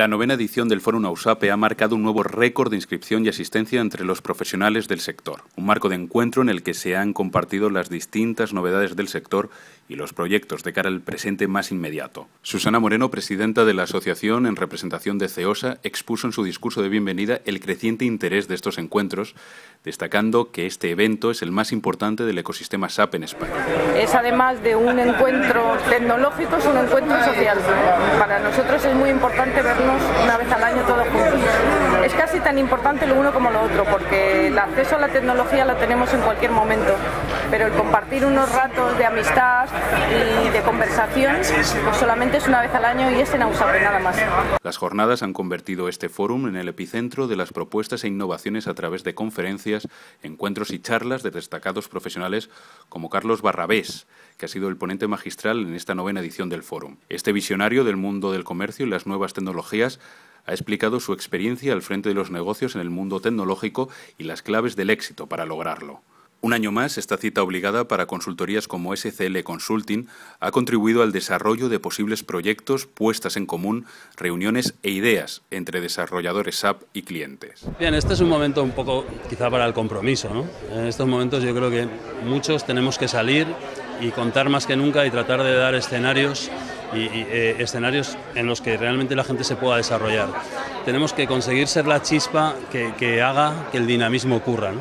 La novena edición del Foro Nausape ha marcado un nuevo récord de inscripción y asistencia entre los profesionales del sector, un marco de encuentro en el que se han compartido las distintas novedades del sector y los proyectos de cara al presente más inmediato. Susana Moreno, presidenta de la asociación en representación de CEOSA, expuso en su discurso de bienvenida el creciente interés de estos encuentros, destacando que este evento es el más importante del ecosistema SAP en España. Es además de un encuentro tecnológico, es un encuentro social. Para nosotros es muy importante vernos una vez al año casi tan importante lo uno como lo otro, porque el acceso a la tecnología lo tenemos en cualquier momento, pero el compartir unos ratos de amistad, y de conversación, pues solamente es una vez al año y es en Ausape nada más. Las jornadas han convertido este fórum en el epicentro de las propuestas e innovaciones a través de conferencias, encuentros y charlas de destacados profesionales como Carlos Barrabés, que ha sido el ponente magistral en esta novena edición del fórum. Este visionario del mundo del comercio y las nuevas tecnologías ha explicado su experiencia al frente de los negocios en el mundo tecnológico y las claves del éxito para lograrlo. Un año más, esta cita obligada para consultorías como SCL Consulting ha contribuido al desarrollo de posibles proyectos, puestas en común, reuniones e ideas entre desarrolladores SAP y clientes. Bien, este es un momento un poco quizá para el compromiso. ¿no? En estos momentos yo creo que muchos tenemos que salir y contar más que nunca y tratar de dar escenarios y, eh, escenarios en los que realmente la gente se pueda desarrollar. Tenemos que conseguir ser la chispa que, que haga que el dinamismo ocurra.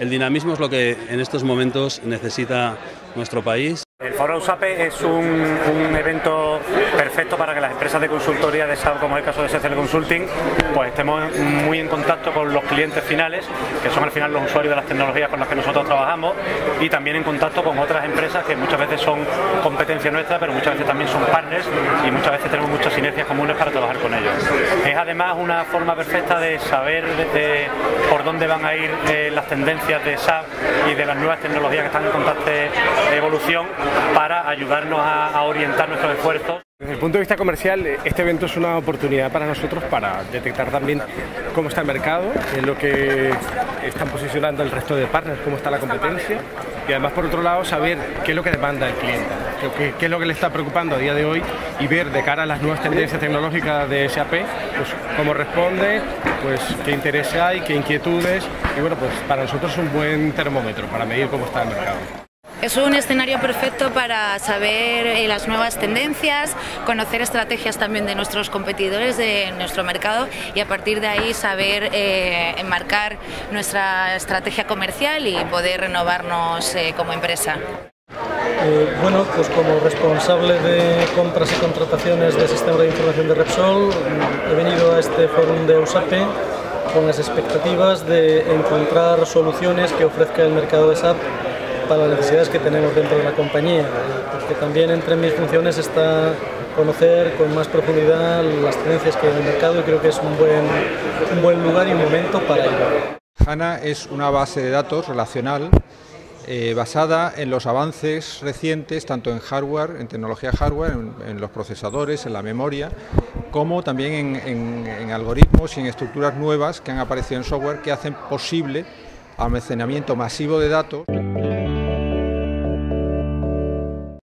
El dinamismo es lo que en estos momentos necesita nuestro país Foro USAPE es un, evento perfecto para que las empresas de consultoría de SAP, como es el caso de SCL Consulting, pues estemos muy en contacto con los clientes finales, que son al final los usuarios de las tecnologías con las que nosotros trabajamos, y también en contacto con otras empresas que muchas veces son competencia nuestra, pero muchas veces también son partners y muchas veces tenemos muchas sinergias comunes para trabajar con ellos. Es además una forma perfecta de saber por dónde van a ir eh, las tendencias de SAP y de las nuevas tecnologías que están en constante evolución para ayudarnos a, orientar nuestros esfuerzos. Desde el punto de vista comercial, este evento es una oportunidad para nosotros para detectar también cómo está el mercado, en lo que están posicionando el resto de partners, cómo está la competencia y además por otro lado saber qué es lo que demanda el cliente, qué, es lo que le está preocupando a día de hoy y ver de cara a las nuevas tendencias tecnológicas de SAP, pues cómo responde, pues qué intereses hay, qué inquietudes y bueno, pues para nosotros es un buen termómetro para medir cómo está el mercado. Es un escenario perfecto para saber eh, las nuevas tendencias, conocer estrategias también de nuestros competidores de nuestro mercado y a partir de ahí saber eh, enmarcar nuestra estrategia comercial y poder renovarnos eh, como empresa. bueno, pues como responsable de compras y contrataciones del sistema de información de Repsol, he venido a este foro de USAPE con las expectativas de encontrar soluciones que ofrezca el mercado de SAP para las necesidades que tenemos dentro de la compañía, porque también entre mis funciones está conocer con más profundidad las tendencias que hay en el mercado y creo que es un buen, un buen lugar y momento para ello. HANA es una base de datos relacional eh, basada en los avances recientes, tanto en hardware, en tecnología hardware, en, los procesadores, en la memoria, como también en algoritmos y en estructuras nuevas que han aparecido en software que hacen posible almacenamiento masivo de datos. Thank you.